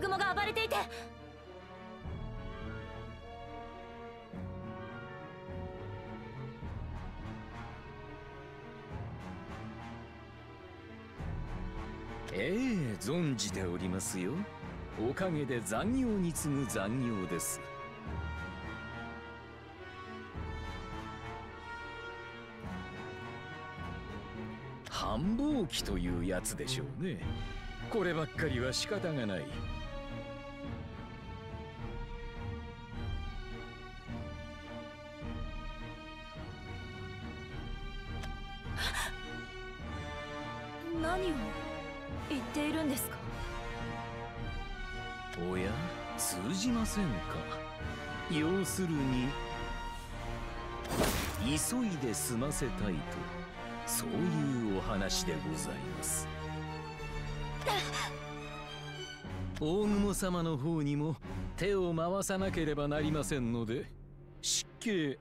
供が暴れていて。ええ存じておりますよ。おかげで残業に次ぐ残業です。繁忙期というやつでしょうね。こればっかりは仕方がない。何を言っているんですか？おや通じませんか？要するに急いで済ませたいとそういうお話でございます大雲様の方にも手を回さなければなりませんので失敬。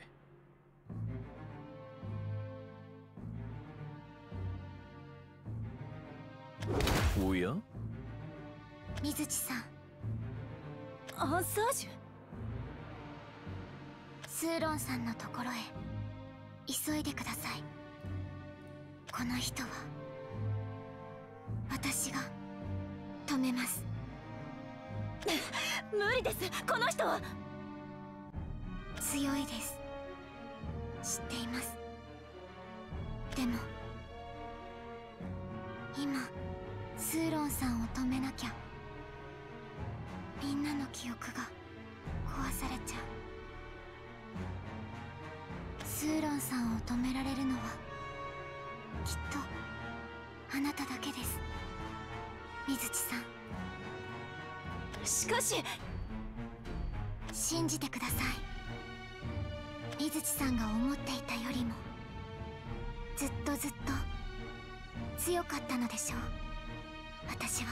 おや？水地さん。アンサージュスーロンさんのところへ。急いでください。この人は。私が止めます。無理です。この人は強いです。知っています。でも今スーロンさんを止めなきゃ。みんなの記憶が壊されちゃう。スーロンさんを止められるのはきっとあなただけです水地さん。しかし。信じてください。水地さんが思っていたよりも。ずっとずっと。強かったのでしょう。私は。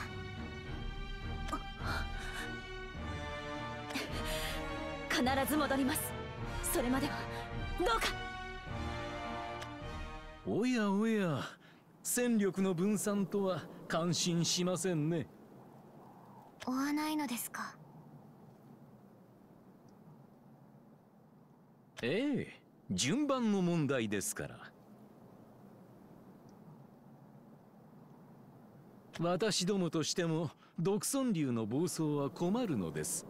必ず戻ります。それまでは。どうか。おやおや。戦力の分散とは感心しませんね。追わないのですか？ええ順番の問題ですから。私どもとしても独尊竜の暴走は困るのです。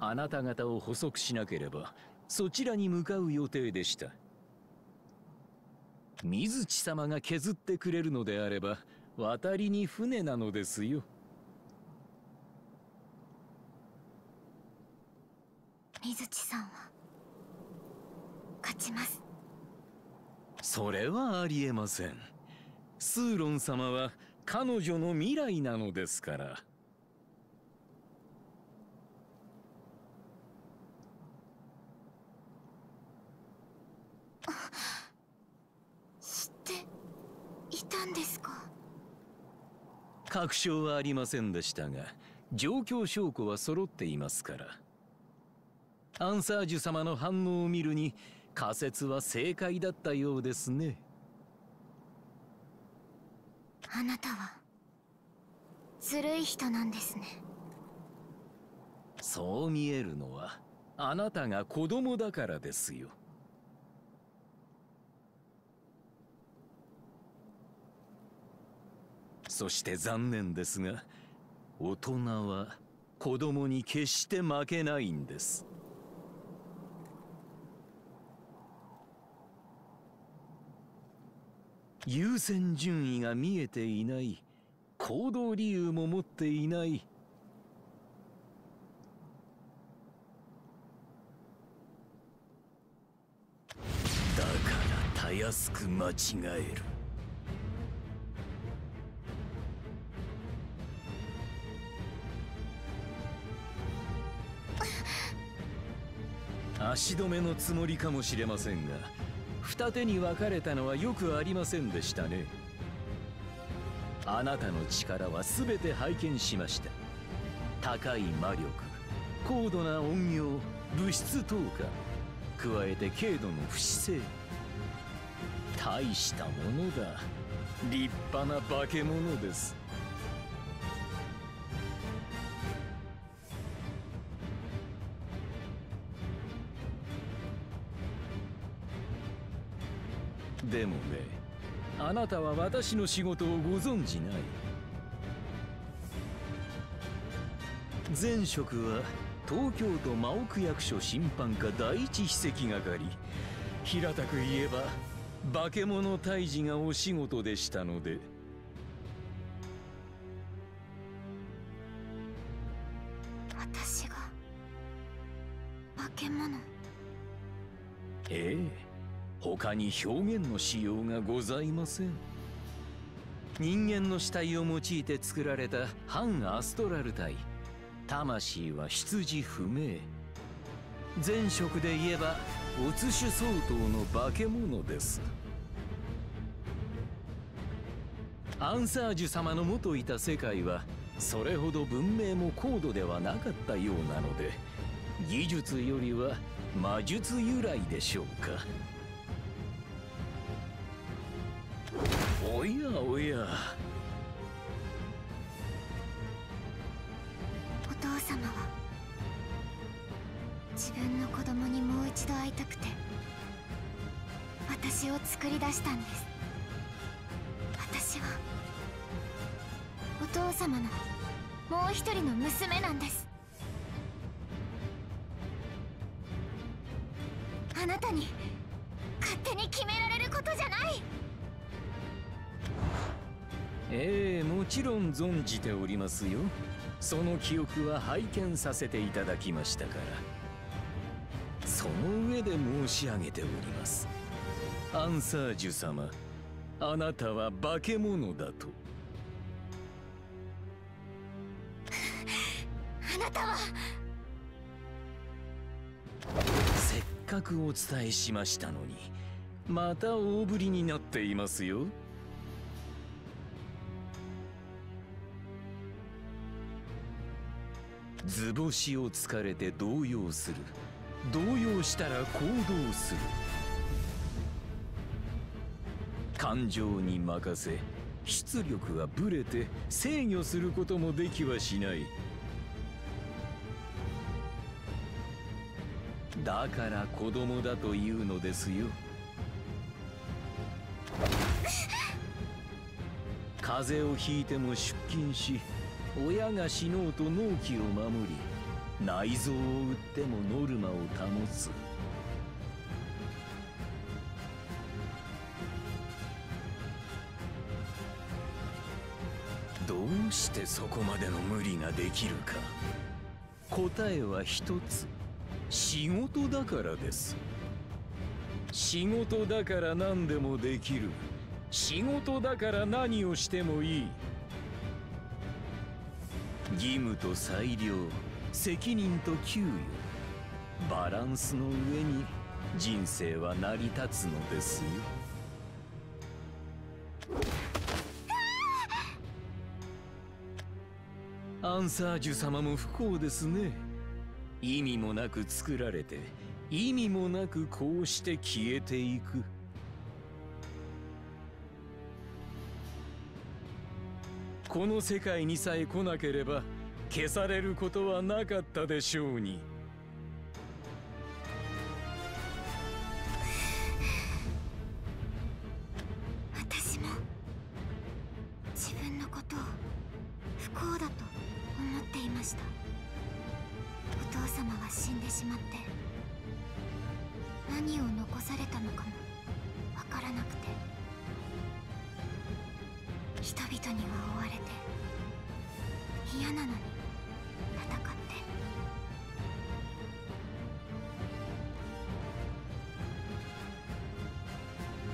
あなた方を捕捉しなければそちらに向かう予定でした。水地様が削ってくれるのであれば渡りに船なのですよ。水地さんは勝ちます。それはありえません。スーロン様は彼女の未来なのですから知っていたんですか確証はありませんでしたが状況証拠は揃っていますから。アンサージュ様の反応を見るに仮説は正解だったようですね。あなたはずるい人なんですね。そう見えるのはあなたが子供だからですよそして残念ですが大人は子供に決して負けないんです。優先順位が見えていない行動理由も持っていない。だからたやすく間違える。足止めのつもりかもしれませんが二手に分かれたのはよくありませんでしたね。あなたの力は全て拝見しました。高い魔力高度な音量物質投下加えて軽度の不死性大したものだ。立派な化け物です。でもねあなたは私の仕事をご存じない。前職は東京都真奥役所審判課第一筆跡係。平たく言えば化け物退治がお仕事でしたので。私が化け物？ええ他に表現のしようがございません。人間の死体を用いて作られた反アストラル体魂は出自不明。前職で言えばオツ種相当の化け物です。アンサージュ様の元いた世界はそれほど文明も高度ではなかったようなので技術よりは魔術由来でしょうか。おやおや。お父様は自分の子供にもう一度会いたくて私を作り出したんです。私はお父様のもう一人の娘なんです。ええもちろん存じておりますよ。その記憶は拝見させていただきましたから。その上で申し上げております。アンサージュ様あなたは化け物だと。あなたは。せっかくお伝えしましたのにまた大ぶりになっていますよ図星を突かれて動揺する。動揺したら行動する。感情に任せ出力はブレて制御することもできはしない。だから子供だというのですよ。風邪をひいても出勤し親が死のうと納期を守り内臓を売ってもノルマを保つ。どうしてそこまでの無理ができるか。答えは一つ。仕事だからです。仕事だから何でもできる。仕事だから何をしてもいい。義務と裁量責任と給与。バランスの上に人生は成り立つのです。よアンサージュ様も不幸ですね。意味もなく作られて意味もなくこうして消えていく。この世界にさえ来なければ消されることはなかったでしょうに。私も自分のことを不幸だと思っていました。お父様は死んでしまって何を残されたのかもわからなくて。人々には追われて嫌なのに戦って。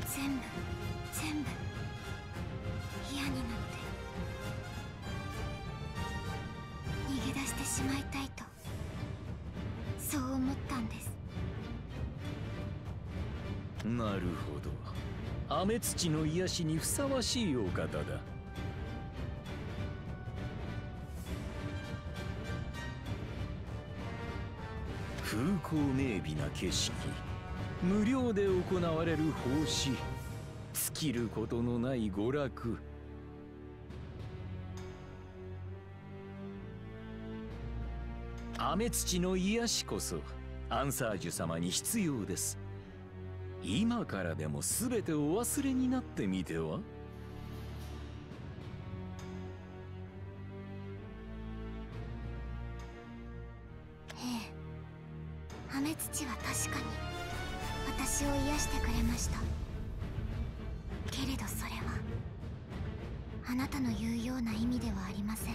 全部全部嫌になって逃げ出してしまいたいとそう思ったんです。なるほど。雨土の癒しにふさわしいお方だ。風光明媚な景色無料で行われる奉仕尽きることのない娯楽。雨土の癒しこそアンサージュ様に必要です。今からでも全てお忘れになってみては？ええ。雨土は確かに私を癒してくれました。けれどそれはあなたの言うような意味ではありません。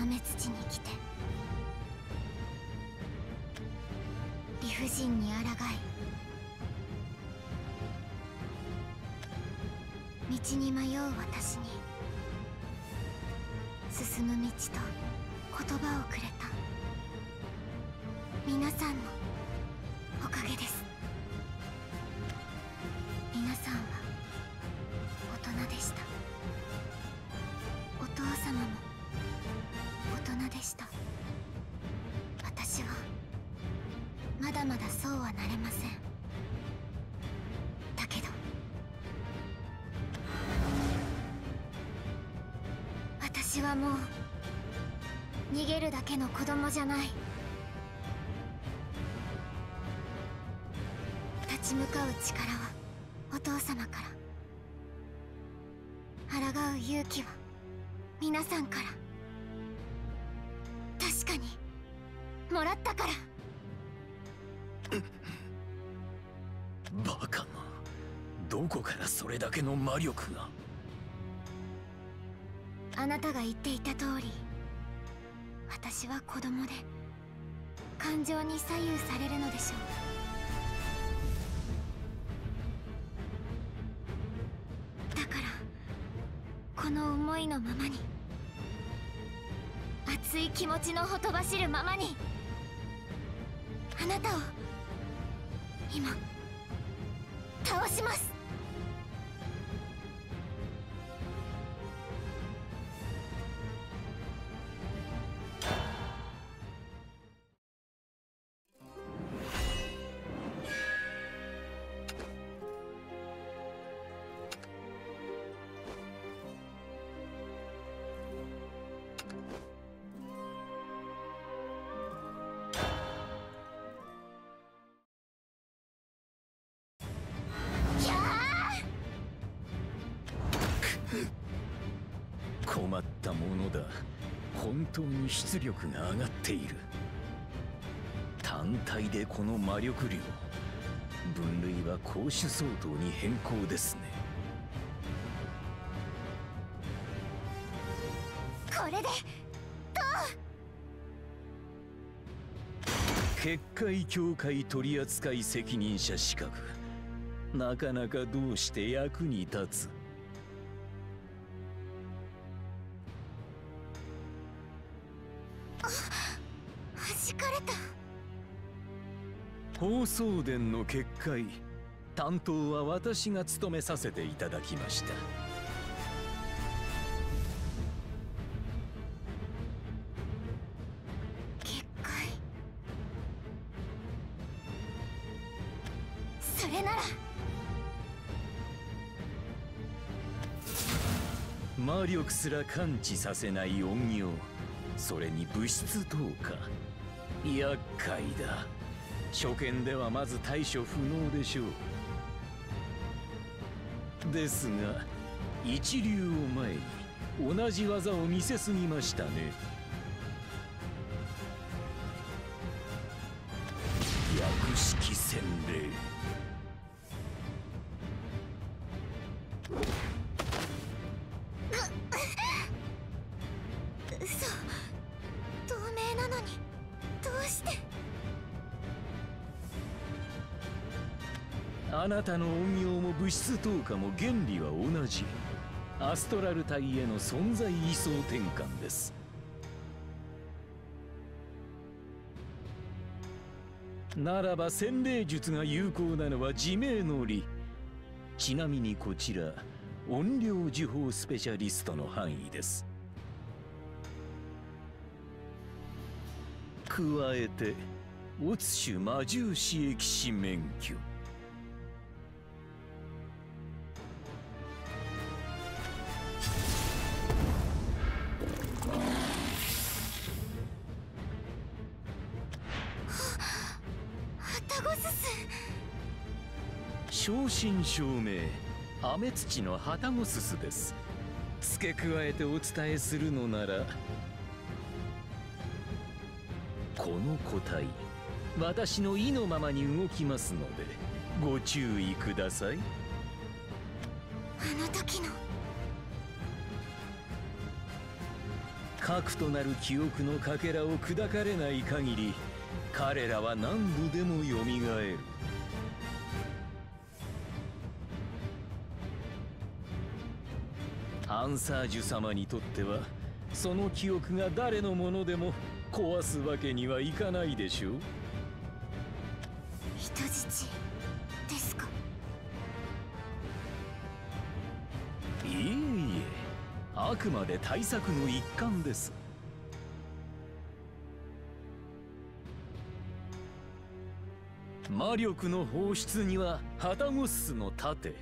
雨土に来て心に抗い道に迷う私に進む道と言葉をくれた皆さんのおかげです。はもう逃げるだけの子供じゃない。立ち向かう力はお父様から。抗う勇気は皆さんから。確かにもらったから。バカな。どこからそれだけの魔力が。あなたが言っていた通り私は子供で感情に左右されるのでしょう。だからこの思いのままに熱い気持ちのほとばしるままにあなたを今倒します。ったものだ。本当に出力が上がっている。単体でこの魔力量。分類は攻守相当に変更ですね。ーこれで結界協会取扱責任者資格。なかなかどうして役に立つ放送殿の結界。担当は私が務めさせていただきました。結界。それなら。魔力すら感知させない音量。それに物質投下厄介だ初見ではまず対処不能でしょう。ですが一流を前に同じ技を見せすぎましたね。あなたの音量も物質投下も原理は同じ。アストラル体への存在位相転換です。ならば洗礼術が有効なのは自明の理ちなみにこちら音量呪法スペシャリストの範囲です。加えてオツシュ魔獣士液士免許。正真正銘雨土のハタゴススです。付け加えてお伝えするのならこの個体私の意のままに動きますのでご注意ください。あの時の。核となる記憶のかけらを砕かれない限り彼らは何度でもよみがえるアンサージュ様にとってはその記憶が誰のものでも壊すわけにはいかないでしょう。人質ですか？いえいえあくまで対策の一環です。魔力の放出にはハタゴッスの盾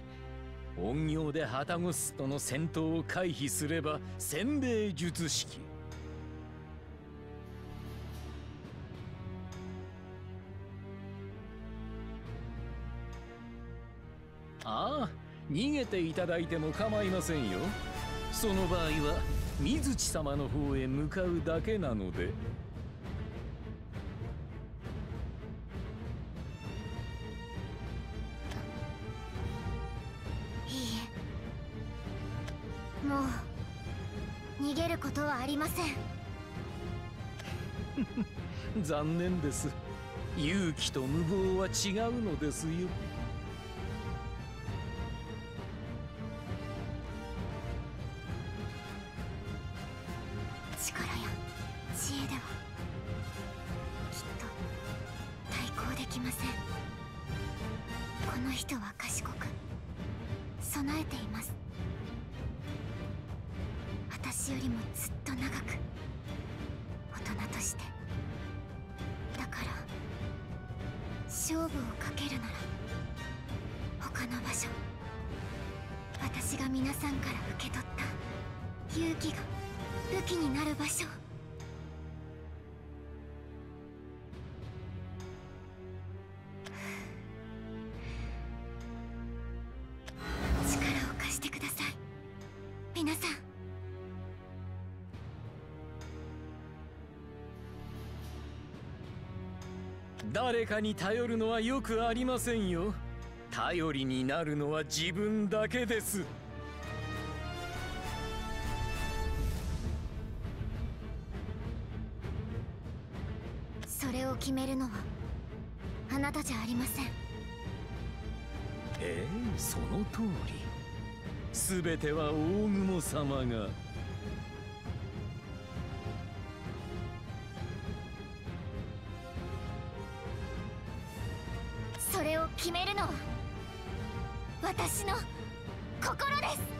音行でハタゴスとの戦闘を回避すれば洗礼術式。ああ逃げていただいても構いませんよ。その場合は水地様の方へ向かうだけなので。逃げることはありません。残念です。勇気と無謀は違うのですよ。勝負をかけるなら他の場所私が皆さんから受け取った勇気が武器になる場所。誰かに頼るのはよくありませんよ。頼りになるのは自分だけです。それを決めるのはあなたじゃありません。ええその通り。全ては大雲様が決めるのは私の心です。